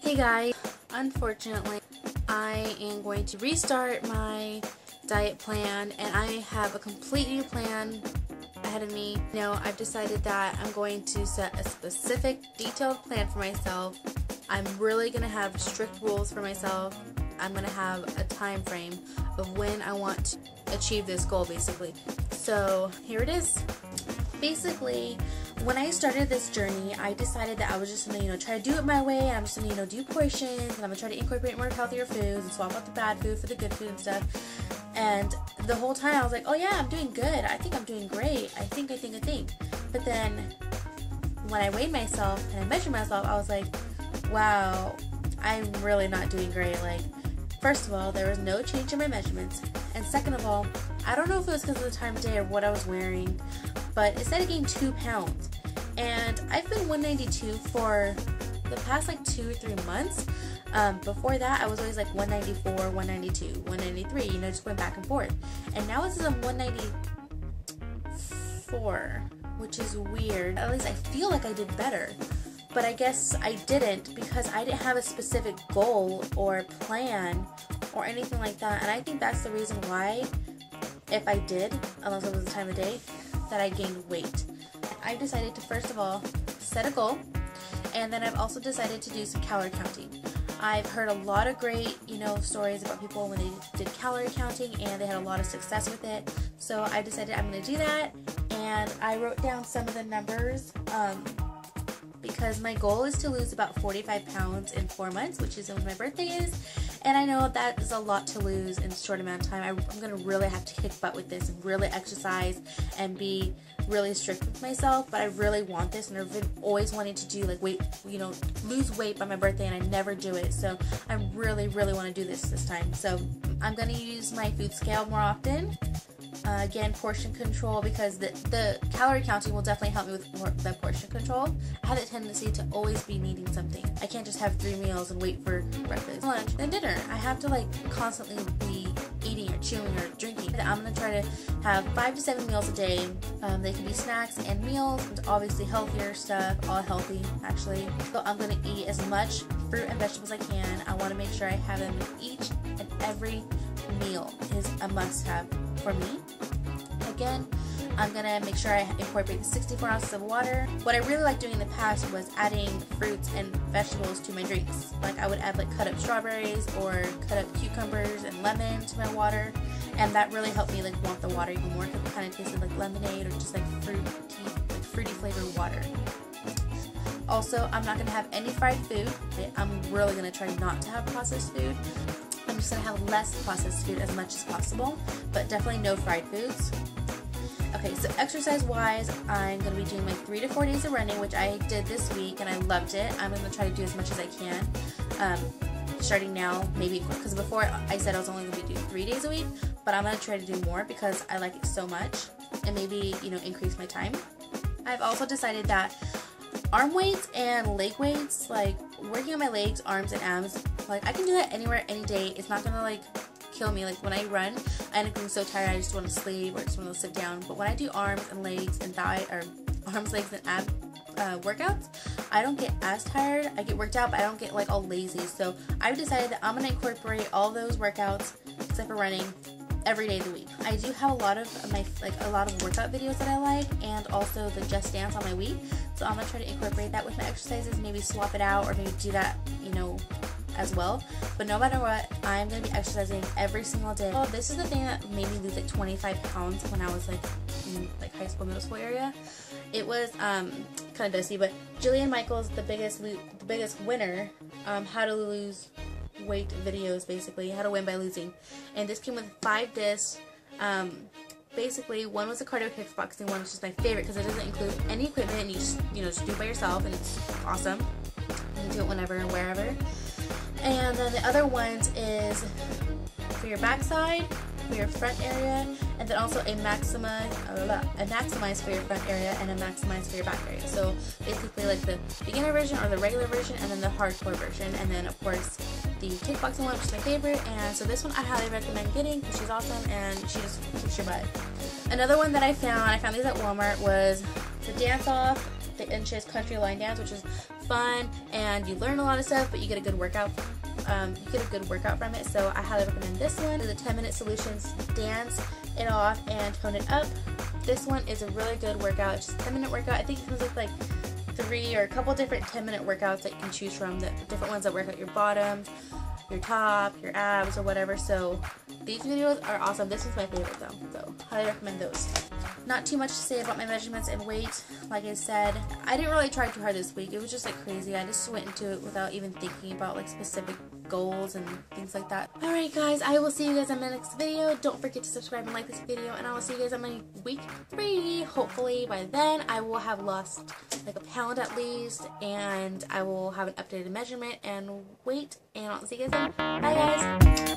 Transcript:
Hey guys, unfortunately I am going to restart my diet plan and I have a complete new plan ahead of me. You know, I've decided that I'm going to set a specific detailed plan for myself. I'm really going to have strict rules for myself. I'm going to have a time frame of when I want to achieve this goal basically. So here it is. Basically, when I started this journey, I decided that I was just gonna, you know, try to do it my way. And I'm just gonna, you know, do portions, and I'm gonna try to incorporate more healthier foods and swap out the bad food for the good food and stuff. And the whole time I was like, oh yeah, I'm doing good. I think I'm doing great. I think, I think, I think. But then when I weighed myself and I measured myself, I was like, wow, I'm really not doing great. Like, first of all, there was no change in my measurements. And second of all, I don't know if it was because of the time of day or what I was wearing, but instead I gained two pounds. And I've been 192 for the past like two or three months. Um, before that, I was always like 194, 192, 193, you know, just going back and forth. And now it's I'm 194, which is weird. At least I feel like I did better. But I guess I didn't because I didn't have a specific goal or plan or anything like that. And I think that's the reason why, if I did, unless it was the time of day, that I gained weight. I've decided to first of all set a goal and then I've also decided to do some calorie counting. I've heard a lot of great, you know, stories about people when they did calorie counting and they had a lot of success with it. So I decided I'm going to do that and I wrote down some of the numbers um, because my goal is to lose about 45 pounds in four months, which is when my birthday is. And I know that is a lot to lose in a short amount of time. I, am going to really have to kick butt with this and really exercise and be really strict with myself. But I really want this and I've been always wanting to do like weight, you know, lose weight by my birthday and I never do it. So I really, really want to do this this time. So I'm going to use my food scale more often. Uh, again, portion control because the, the calorie counting will definitely help me with the portion control. I have a tendency to always be needing something. I can't just have three meals and wait for breakfast, lunch, then dinner. I have to like constantly be eating or chewing or drinking. I'm gonna try to have five to seven meals a day. Um, they can be snacks and meals, and obviously healthier stuff, all healthy actually. So I'm gonna eat as much fruit and vegetables as I can. I want to make sure I have them in each and every meal is a must-have for me. I'm gonna make sure I incorporate the 64 ounces of water. What I really liked doing in the past was adding fruits and vegetables to my drinks. Like I would add like cut up strawberries or cut up cucumbers and lemon to my water. And that really helped me like want the water even more because it kind of tasted like lemonade or just like fruity, like fruity flavored water. Also, I'm not gonna have any fried food. I'm really gonna try not to have processed food. I'm just gonna have less processed food as much as possible, but definitely no fried foods. Okay, so exercise wise, I'm going to be doing my three to four days of running, which I did this week and I loved it. I'm going to try to do as much as I can. Um, starting now, maybe because before I said I was only going to be doing three days a week, but I'm going to try to do more because I like it so much and maybe, you know, increase my time. I've also decided that arm weights and leg weights, like working on my legs, arms, and abs, like I can do that anywhere, any day. It's not gonna like kill me. Like when I run, I end up being so tired I just want to sleep or just want to sit down. But when I do arms and legs and thigh or arms, legs, and ab uh, workouts, I don't get as tired. I get worked out, but I don't get like all lazy. So I've decided that I'm gonna incorporate all those workouts except for running every day of the week. I do have a lot of my like a lot of workout videos that I like and also the Just Dance on my Wii. So I'm gonna try to incorporate that with my exercises, maybe swap it out or maybe do that, you know, as well. But no matter what, I'm gonna be exercising every single day. Oh, this is the thing that made me lose like 25 pounds when I was like in like high school, middle school area. It was um, kind of dusty, but Jillian Michaels, the biggest the biggest winner, um, how to lose weight videos basically, how to win by losing, and this came with five discs. Um, basically one was a cardio kickboxing one, which is my favorite because it doesn't include any equipment and you just you know just do it by yourself and it's awesome. You can do it whenever and wherever. And then the other ones is for your backside, for your front area, and then also a maximize, a maximize for your front area and a maximize for your back area. So basically like the beginner version or the regular version and then the hardcore version. And then of course the kickboxing one, which is my favorite. And so this one I highly recommend getting because she's awesome and she just kicks your butt. Another one that I found, I found these at Walmart, was the Dance Off the Inches Country Line Dance, which is fun and you learn a lot of stuff, but you get a good workout. Um, you get a good workout from it. So I highly recommend this one. The 10 Minute Solutions Dance It Off and Tone It Up. This one is a really good workout. It's just a 10 minute workout. I think it comes with like three or a couple different 10 minute workouts that you can choose from. The different ones that work out your bottoms, your top, your abs, or whatever. So these videos are awesome. This is my favorite though, so highly recommend those. Not too much to say about my measurements and weight. Like I said, I didn't really try too hard this week. It was just like crazy. I just went into it without even thinking about like specific goals and things like that. Alright guys, I will see you guys in my next video. Don't forget to subscribe and like this video and I will see you guys on my week 3. Hopefully by then I will have lost like a pound at least and I will have an updated measurement and weight and I'll see you guys then. Bye guys!